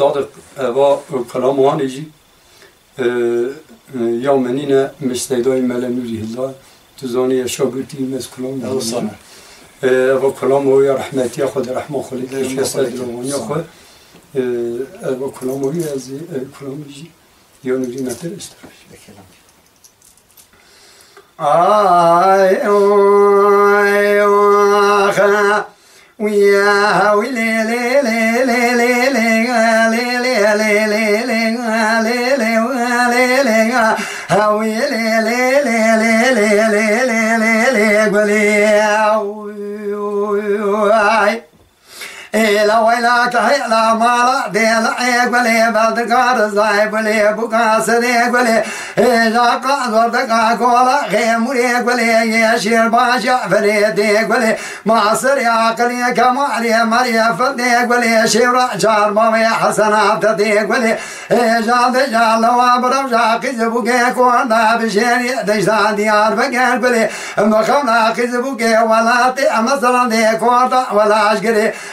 صادق أبا كلام وانجي يا آه، آه، منينا مستيداي ملنوري هلا تزاني شاگردی مسکلام دوستان و آه، کلام و یا رحمتی خود رحمه خود شست روانی خود. و کلام و از کلام جی. یا نوری نتر استرش آه لي ويلي لي لي لي لي لي لي لي لي la mala de la egole baldgar zaibole bugas regole e la ka zor da ka re mure gole ye shir baja vere de gole masr ya kali kamal ya mariya fade gole shivra jar ma me hasana da de gole e ja de ja la wa bram ja ki bu ge ko na de ja diyar gole da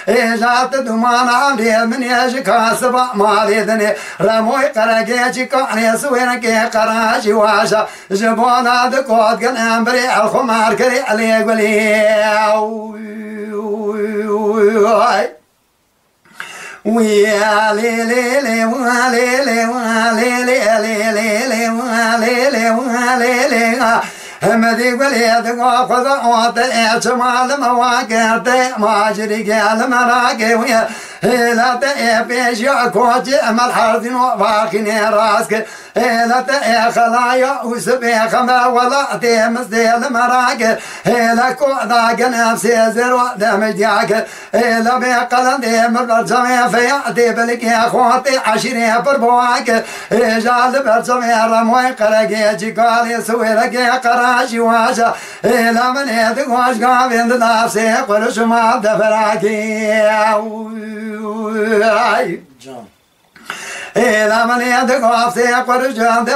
e te مانا علي من يجك سبع ماليدني رموي قرقي جكاني سوينكي قراجي واشا جبونا دكوت قنام بريع الخمار كري علي قولي ويا همدی گلید گو خدا آده چمال مواگرده ماجری گل مراگه وی هیلت پیش یا کوچی امل حرزین و واقین راست که هیلت خلایا اوز بیخمه ولا دیمز دیل مراگه هیل کوداگ نفسی زیرو دمج دیاگه هیل بیقلن دیمر برجمه فیعدی بلگی خوانتی عشیری پر بواگه هیجال برجمه رموی قرگی جگالی سویرگی قرار she was a lemon head that was gone in the last day. Put a smile to her again. To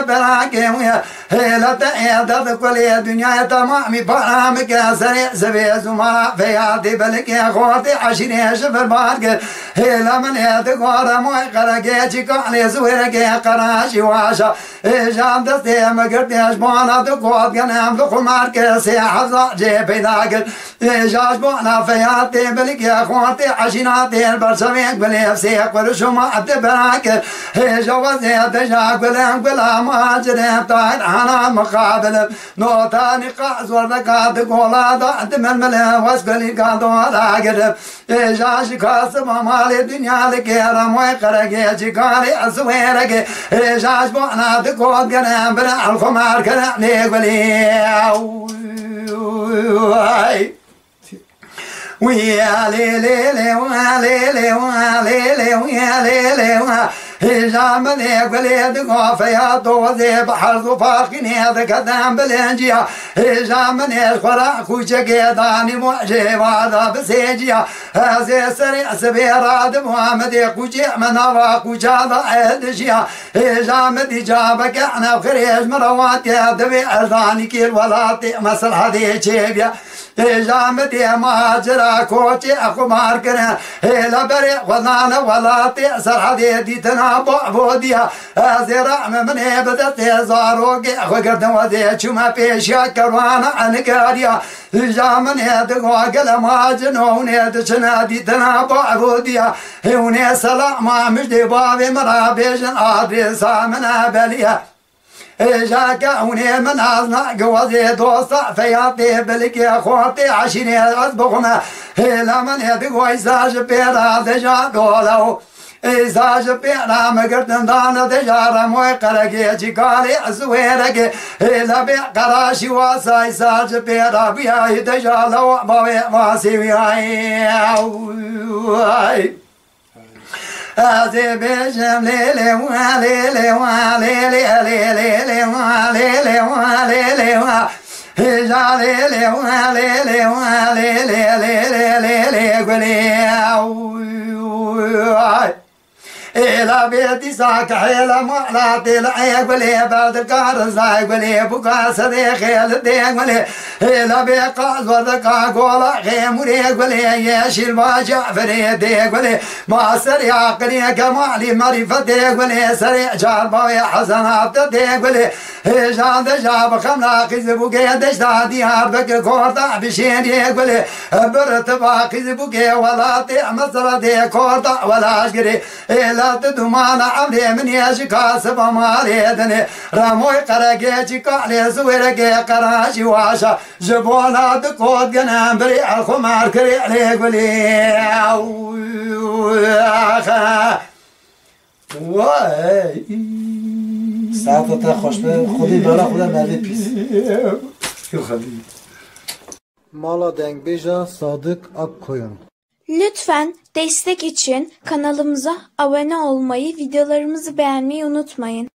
her again. هلا هيلة إيدة كل دنيا تمامي بارام كاسر زبي زما في عدي بلك يا خواتي عشرين شفر بارك هلا من هاد يدك ورا موي قرقي تشكعني زويرك يا قراشي واشا إيجان دستي مقرتي أشبونا دكوت قنام دخو مارك سياحة زعجي بيداك إيجاش بونا في عدي بلك يا خوتي عشرين البرشميك بليفسي قرشو ما عدي براك إيجا وزيد جاك بلام بلا ما جريب طاير أنا مقابل نوتاني قازور لقاد قولا دعد من ملا واسبلي قادو راقل إجاش قاسم مالي دنيا لكيرم ويقرقي قاري أسويرقي إيجاش بونا دقود قنام بلا الخمار كنام نيقبلي ويا ليلي ويا ليلي ويا ليلي ويا ليلي ويا هشام ليك وليد غوف يا دوزي بحر ضفاقين هذا قدام بالانجيا هشام ليك وراك وشقيداني معجي وهذا بسيجيا هذي سريع سبيرا دموامدي كوجي من راك وجاب عدشيا هشام دي جابك إحنا وخريج مرواتي دبي ارضاني كيل ولا تيما سلحة دي شيبيا هشام دي مهاجرا كوتي اخو ماركنا هلا بريق وضانا ولا تيسر حديدي تنا بعبودیا از رحم من بدت زارو گه خگردم و ده چما پیشا کروان انگاریا جامن دگو گل ما جنون دچنا دیدنا بعبودیا هونه سلام مجد باوی مرا بیجن آدرس من بلیا جاك هوني من عزنا قوازي دوستا فياتي بلكي خواتي عشيني أصبغنا لا من يدقوا يساج بيرا دجا دولو إزاج بيعنا مقردن دانا دجارة موي قرقي جيقالي عزويرك إلا بيع قراشي واسا إزاج بيعنا بيعي دجالة وعبوي ماسي بيعي Azibisham lele wa lele wa lele lele wa lele wa lele wa Hija lele wa lele wa إلى بيتي ساك حيلة معلاتي العيق ولي بعد الكار زايق ولي بقى صديق الديق ولي إلى بيقاز وذكا قولا غيم وليق ولي يشي الواجع فريد ديق ولي ما سريع قريق مالي مريفة ديق ولي سريع جالبا يا حسنات ديق ولي هجان دجاب خملاقي زبوكي دجدا ديار بك كورتا بشين ديق ولي برت باقي زبوكي ولا طيع مصر دي كورتا ولا اشقري إلا تدمان عمري من يجي كاسب مالي دني راموي قرقي جيكالي زويرقي قراشي واشا جبونا دكوت قنام بريع الخمار كري عليك ولي وای ساعت تا خوش به خودی بالا خدا مرده پیس Mala Dengbej'a Sadık Akkoyun Lütfen destek için kanalımıza abone olmayı, videolarımızı beğenmeyi unutmayın.